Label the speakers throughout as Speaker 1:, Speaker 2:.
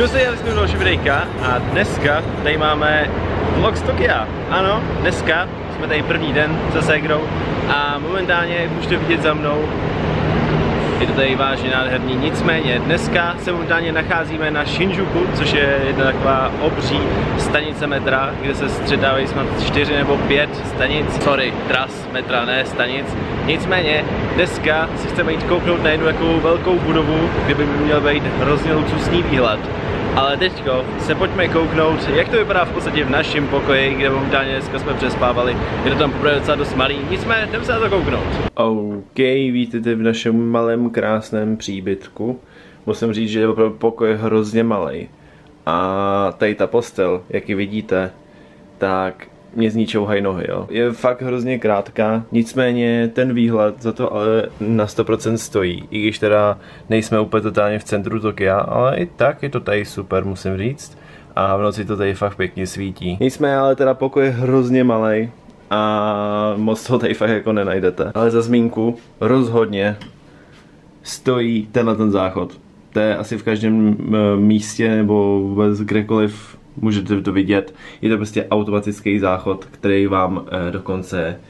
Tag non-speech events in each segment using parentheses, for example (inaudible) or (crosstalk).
Speaker 1: Čus, jeli jsme další videjka a dneska tady máme vlog z Tokia. Ano, dneska jsme tady první den se Segrou a momentálně, jak můžete vidět za mnou, je to tady vážně nádherný. Nicméně dneska se momentálně nacházíme na Shinjuku, což je jedna taková obří stanice metra, kde se středávají snad čtyři nebo pět stanic, sorry, tras metra, ne stanic. Nicméně dneska si chceme jít kouknout na jednu takovou velkou budovu, kde by měl být hrozně luxusní výhled. Ale teďko se pojďme kouknout, jak to vypadá v podstatě v našem pokoji, kde momentálně dneska jsme přespávali. Je to tam poprvé docela dost malý, nicméně jdeme se na to kouknout. OK, vítejte v našem malém krásném příbytku. Musím říct, že je opravdu pokoj hrozně malý. A tady ta postel, jak ji vidíte, tak mě z ní čouhají nohy, jo. Je fakt hrozně krátká, nicméně ten výhled za to ale na 100% stojí, i když teda nejsme úplně totálně v centru Tokia, ale i tak je to tady super, musím říct. A v noci to tady fakt pěkně svítí. Nicméně ale teda pokoj je hrozně malý a moc toho tady fakt jako nenajdete. Ale za zmínku rozhodně stojí tenhle ten záchod. To je asi v každém místě nebo vůbec kdekoliv můžete to vidět. Je to prostě automatický záchod, který vám eh, dokonce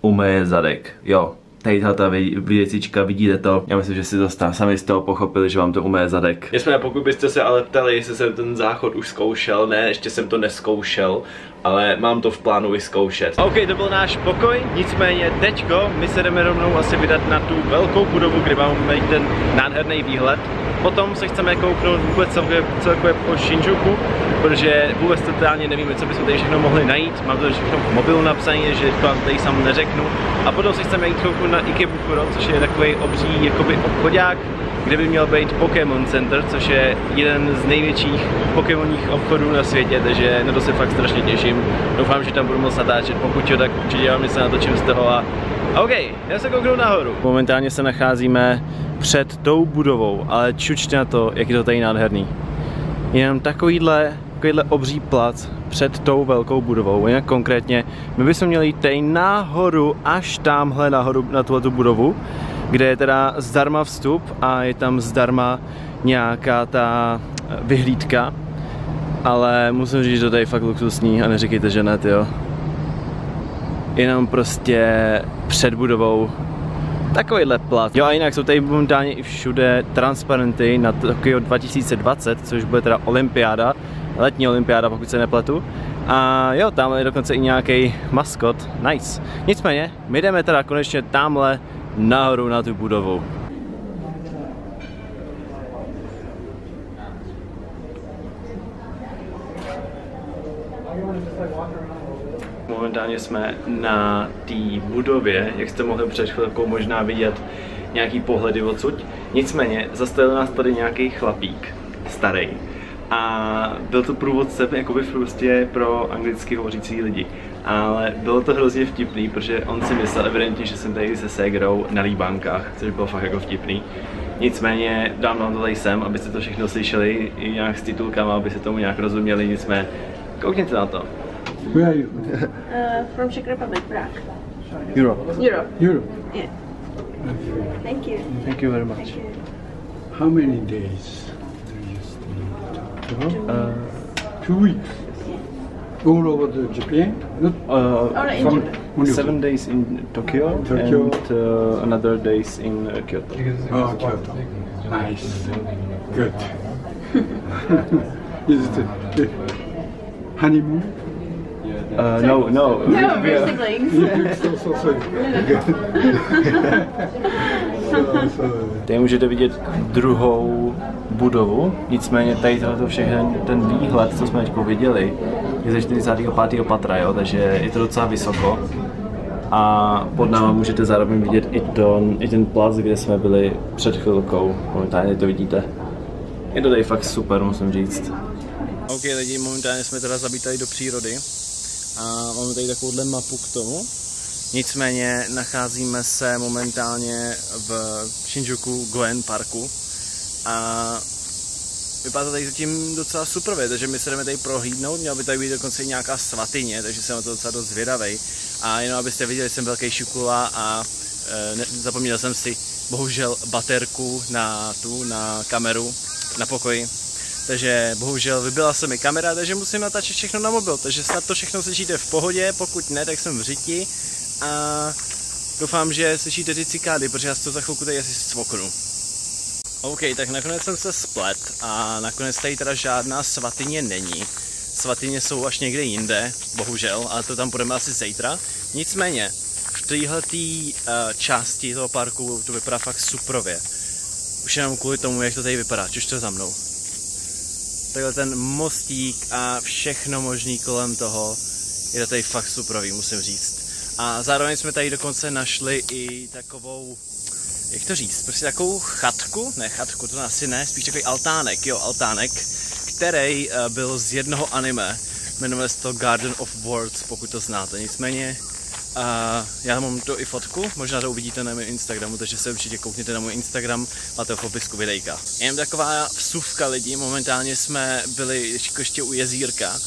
Speaker 1: umeje zadek. Jo, tady ta věcička, vidíte to, já myslím, že si to stá, sami z toho pochopili, že vám to umeje zadek. Jsme, pokud byste se ale ptali, jestli jsem ten záchod už zkoušel, ne, ještě jsem to neskoušel, ale mám to v plánu vyzkoušet. OK, to byl náš pokoj, nicméně teďko my se jdeme rovnou asi vydat na tu velkou budovu, kde máme ten nádherný výhled. Potom se chceme kouknout vůbec celkově, celkově po Shinjuku, protože vůbec totálně nevíme, co bychom tady všechno mohli najít. Mám to všechno v mobilu napsané, že to vám tady sám neřeknu. A potom se chceme jít kouknout na Ikebukuro, což je takový obří jakoby obchodák, kde by měl být Pokémon Center, což je jeden z největších Pokémonních obchodů na světě, takže na to se fakt strašně těším. Doufám, že tam budu moc natáčet, pokud jo, tak určitě vám něco natočím z toho a OK, já se kouknu nahoru. Momentálně se nacházíme před tou budovou, ale čučte na to, jak je to tady nádherný. Jenom takovýhle, takovýhle obří plac před tou velkou budovou. Jinak konkrétně, my bychom měli jít tady nahoru, až tamhle nahoru na tuhle budovu, kde je teda zdarma vstup a je tam zdarma nějaká ta vyhlídka. Ale musím říct, že to tady je fakt luxusní a neříkejte, že ne, jo. Jenom prostě před budovou takovýhle plat. Jo a jinak jsou tady momentálně i všude transparenty na Tokyo 2020, což bude teda olympiáda, letní olympiáda, pokud se nepletu. A jo, tam je dokonce i nějaký maskot, nice. Nicméně, my jdeme teda konečně tamhle nahoru na tu budovu. Momentálně jsme na té budově, jak jste mohli před chvilkou možná vidět nějaký pohledy odsud. Nicméně zastavil nás tady nějaký chlapík, starý. A byl to průvodce jakoby prostě pro anglicky hovořící lidi. Ale bylo to hrozně vtipný, protože on si myslel evidentně, že jsem tady se ségrou na líbánkách, což bylo fakt jako vtipný. Nicméně dám vám to tady sem, abyste to všechno slyšeli i nějak s titulkama, aby se tomu nějak rozuměli, nicméně koukněte na to.
Speaker 2: Where are you?
Speaker 3: Uh, from Czech Republic, Prague.
Speaker 2: Europe.
Speaker 3: Europe.
Speaker 2: Europe.
Speaker 3: Yeah. Thank you.
Speaker 1: Thank you very much.
Speaker 2: How many days do you stay?
Speaker 1: Uh,
Speaker 2: Two weeks. All over the Japan? Not
Speaker 1: uh,
Speaker 3: Only in
Speaker 2: from
Speaker 3: Japan.
Speaker 1: seven days in Tokyo,
Speaker 2: Tokyo.
Speaker 1: and uh, another days in uh, Kyoto.
Speaker 2: Oh, Kyoto. Nice. Good. (laughs) Is it the honeymoon?
Speaker 1: Uh, no, no.
Speaker 3: No,
Speaker 1: we
Speaker 3: we're siblings. (laughs) (laughs)
Speaker 1: Tady můžete vidět druhou budovu, nicméně tady tohoto všechno, ten výhled, co jsme teď viděli, je ze 45. patra, jo, takže je to docela vysoko. A pod náma můžete zároveň vidět i, to, i ten plac, kde jsme byli před chvilkou. Momentálně to vidíte. Je to tady fakt super, musím říct. OK lidi, momentálně jsme teda zabítali do přírody a máme tady takovouhle mapu k tomu. Nicméně nacházíme se momentálně v Shinjuku Goen Parku a vypadá to tady zatím docela super, takže my se jdeme tady prohlídnout, měla by tady být dokonce nějaká svatyně, takže jsem na to docela dost zvědavej. A jenom abyste viděli, jsem velký šukula a e, ne, zapomněl jsem si bohužel baterku na tu, na kameru, na pokoji. Takže bohužel vybila se mi kamera, takže musím natáčet všechno na mobil, takže snad to všechno slyšíte v pohodě, pokud ne, tak jsem v řiti a doufám, že slyšíte ty cikády, protože já si to za chvilku tady asi svoknu. OK, tak nakonec jsem se splet a nakonec tady teda žádná svatyně není. Svatyně jsou až někde jinde, bohužel, ale to tam budeme asi zítra. Nicméně, v téhle uh, části toho parku to vypadá fakt suprově. Už jenom kvůli tomu, jak to tady vypadá, čuž to za mnou. Takhle ten mostík a všechno možný kolem toho je to tady fakt suprový, musím říct. A zároveň jsme tady dokonce našli i takovou, jak to říct, prostě takovou chatku, ne chatku, to asi ne, spíš takový altánek, jo, altánek, který uh, byl z jednoho anime, jmenuje se to Garden of Words, pokud to znáte. Nicméně a já mám to i fotku, možná to uvidíte na mém Instagramu, takže se určitě koukněte na můj Instagram, máte v popisku videjka. Jen taková vsuvka lidí, momentálně jsme byli ještě u jezírka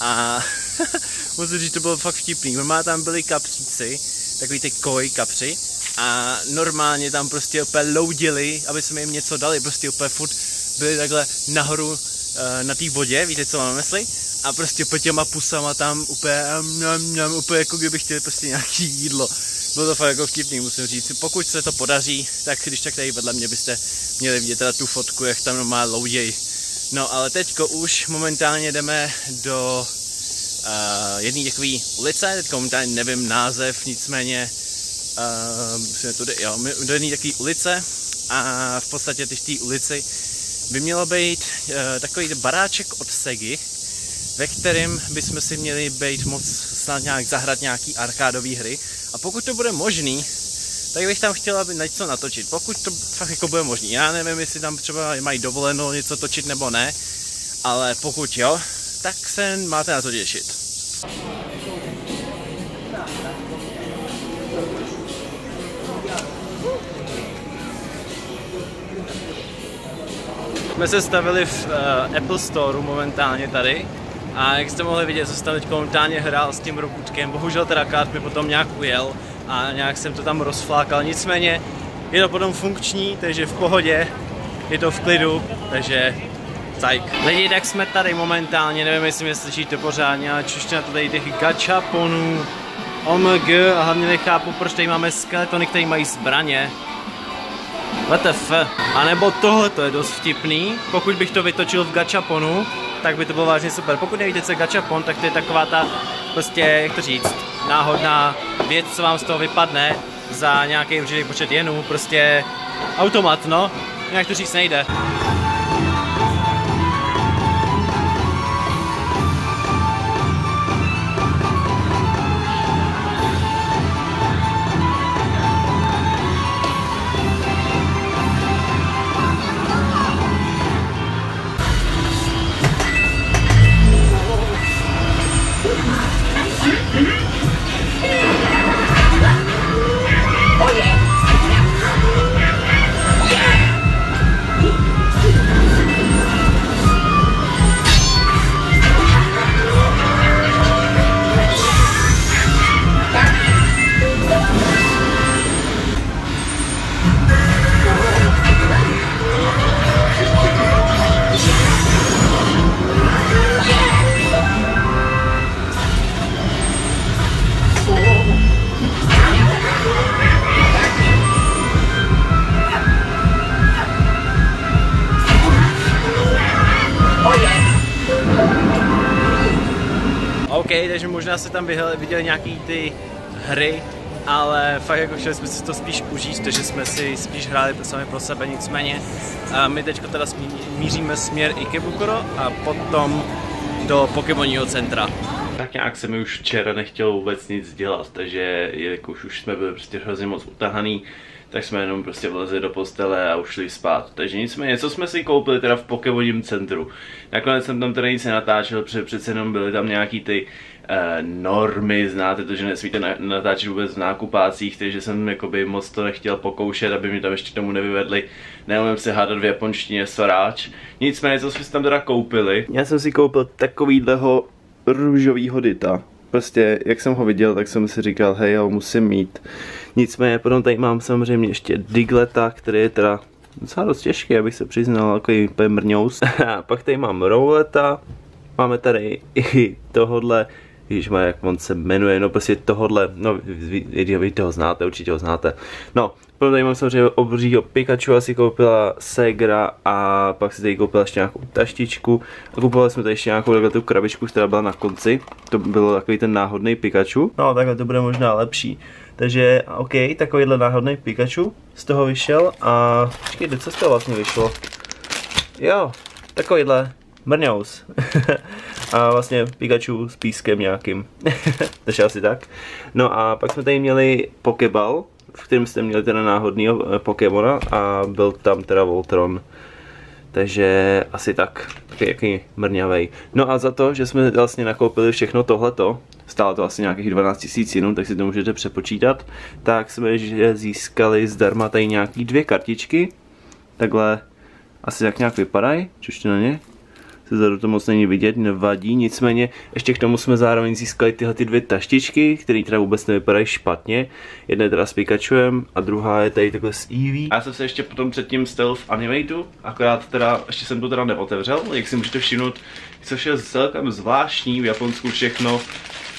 Speaker 1: a (laughs) musím říct, to bylo fakt vtipný. Má tam byli kapříci, takový ty koj kapři a normálně tam prostě úplně loudili, aby jsme jim něco dali, prostě úplně furt byli takhle nahoru eh, na té vodě, víte co mám mysli? A prostě po těma pusama tam úplně, mňam, mňam, úplně jako kdyby chtěli prostě nějaký jídlo. Bylo to fakt jako vtipný, musím říct. Pokud se to podaří, tak když tak tady vedle mě byste měli vidět teda tu fotku, jak tam má louděj. No ale teďko už momentálně jdeme do uh, jedné takové ulice, teďka momentálně nevím název, nicméně uh, tudy, jo, do jedné takové ulice a v podstatě v té ulici by mělo být uh, takový baráček od Segy, ve kterém bychom si měli být moc snad nějak zahrát nějaký arkádové hry. A pokud to bude možný, tak bych tam chtěla něco natočit. Pokud to fakt jako bude možný. Já nevím, jestli tam třeba mají dovoleno něco točit nebo ne, ale pokud jo, tak se máte na to těšit. Jsme se stavili v uh, Apple Store momentálně tady a jak jste mohli vidět, jsem tam teď momentálně hrál s tím robotkem. Bohužel teda kát mi potom nějak ujel a nějak jsem to tam rozflákal. Nicméně je to potom funkční, takže v pohodě, je to v klidu, takže cajk. Lidi, tak jsme tady momentálně, nevím jestli mě slyšíte pořádně, ale to tady těch gachaponů, OMG a hlavně nechápu, proč tady máme skeletony, které mají zbraně. WTF. A nebo tohle to je dost vtipný, pokud bych to vytočil v gachaponu, tak by to bylo vážně super. Pokud nevíte, co je gachapon, tak to je taková ta, prostě, jak to říct, náhodná věc, co vám z toho vypadne za nějaký určitý počet jenů, prostě automat, no, nějak to říct nejde. Takže možná se tam viděli nějaký ty hry, ale fakt jako chtěli jsme si to spíš užít, takže jsme si spíš hráli sami pro sebe, nicméně a my teď teda míříme směr Ikebukuro a potom do Pokémoního centra. Tak nějak se mi už včera nechtělo vůbec nic dělat, takže jakož už jsme byli prostě hrozně moc utahaný, tak jsme jenom prostě vlezli do postele a ušli spát. Takže nicméně, co jsme si koupili teda v Pokémoním centru. Nakonec jsem tam teda nic nenatáčel, protože přece jenom byly tam nějaký ty uh, normy, znáte to, že nesmíte na, natáčet vůbec v nákupácích, takže jsem jakoby moc to nechtěl pokoušet, aby mi tam ještě tomu nevyvedli. Neumím si hádat v japonštině soráč. Nicméně, co jsme si tam teda koupili. Já jsem si koupil takovýhleho růžovýho dita. Prostě, jak jsem ho viděl, tak jsem si říkal, hej, já ho musím mít. Nicméně potom tady mám samozřejmě ještě Digleta, který je teda docela dost těžký, abych se přiznal, takový mrňous. (laughs) Pak tady mám rouleta, máme tady i tohodle, Víš, má, jak on se jmenuje, no prostě tohodle, no vy, vy, toho znáte, určitě ho znáte. No, potom tady mám samozřejmě obřího Pikachu, asi koupila Segra a pak si tady koupila ještě nějakou taštičku a kupovali jsme tady ještě nějakou takhle tu krabičku, která byla na konci, to bylo takový ten náhodný Pikachu. No, takhle to bude možná lepší. Takže, OK, takovýhle náhodný Pikachu z toho vyšel a počkejte, co z toho vlastně vyšlo? Jo, takovýhle Mrňous. (laughs) a vlastně Pikachu s pískem nějakým. (laughs) Takže asi tak. No a pak jsme tady měli Pokeball, v kterém jste měli teda náhodného eh, Pokémona a byl tam teda Voltron. Takže asi tak, taky jaký mrňavej. No a za to, že jsme vlastně nakoupili všechno tohleto, stálo to asi nějakých 12 000 jinů, tak si to můžete přepočítat, tak jsme že získali zdarma tady nějaký dvě kartičky, takhle asi jak nějak vypadají, čuště na ně, se zadu to moc není vidět, nevadí, nicméně ještě k tomu jsme zároveň získali tyhle ty dvě taštičky, které teda vůbec nevypadají špatně. Jedna je teda s Pikachuem a druhá je tady takhle s Eevee. A já jsem se ještě potom předtím stel v Animatu, akorát teda, ještě jsem to teda neotevřel, jak si můžete všimnout, což je celkem zvláštní, v Japonsku všechno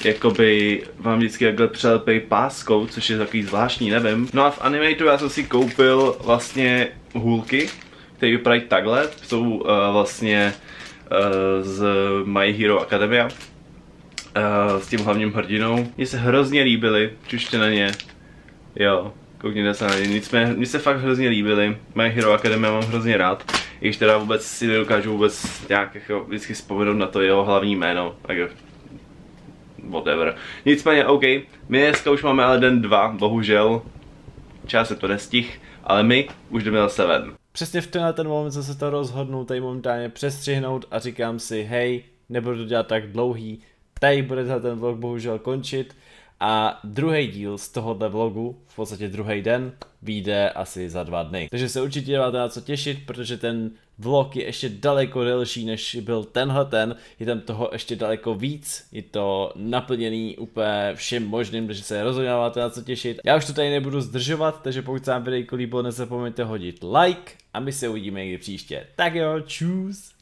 Speaker 1: jakoby vám vždycky takhle přelepej páskou, což je takový zvláštní, nevím. No a v Animatu já jsem si koupil vlastně hůlky, které vypadají takhle, jsou uh, vlastně z My Hero Academia eh, s tím hlavním hrdinou. Mně se hrozně líbily, čušte na ně. Jo, koukněte se na ně. Nicméně, mně se fakt hrozně líbily. My Hero Academia mám hrozně rád. I když teda vůbec si nedokážu vůbec nějak jako vždycky vzpomenout na to jeho hlavní jméno. Tak whatever. Nicméně, OK, my dneska už máme ale den dva, bohužel. Čas se to nestih, ale my už jdeme zase ven
Speaker 4: přesně v tenhle ten moment jsem se to rozhodnul tady momentálně přestřihnout a říkám si, hej, nebudu to dělat tak dlouhý, tady bude ten vlog bohužel končit a druhý díl z tohohle vlogu, v podstatě druhý den, vyjde asi za dva dny. Takže se určitě máte na co těšit, protože ten vlog je ještě daleko delší, než byl tenhle ten, je tam toho ještě daleko víc, je to naplněný úplně všem možným, takže se rozhodně máte na co těšit. Já už to tady nebudu zdržovat, takže pokud se vám videjko líbilo, nezapomeňte hodit like a my se uvidíme někdy příště. Tak jo, čus!